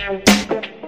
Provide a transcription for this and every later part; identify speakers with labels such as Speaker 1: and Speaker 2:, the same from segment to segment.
Speaker 1: Thank you.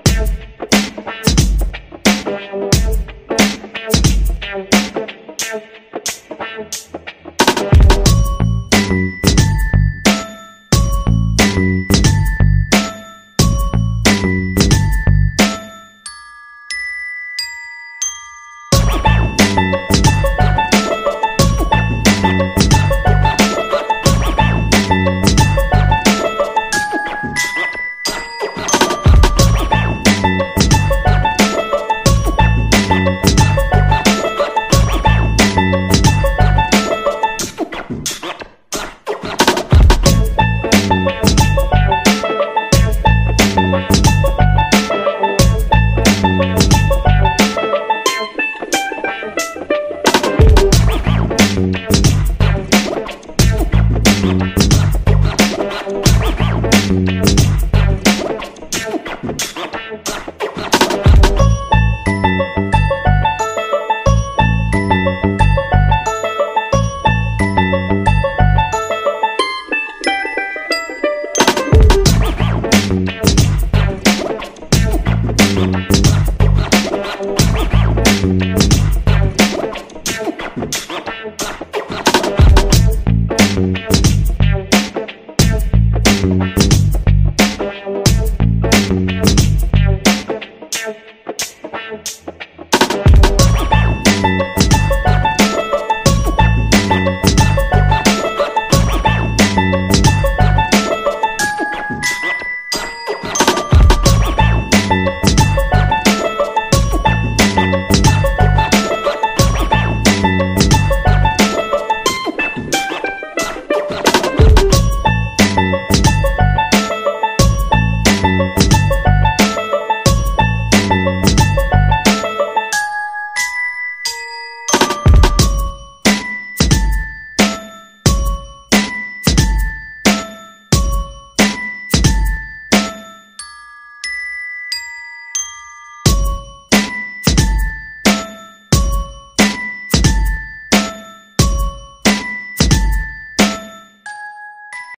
Speaker 2: Música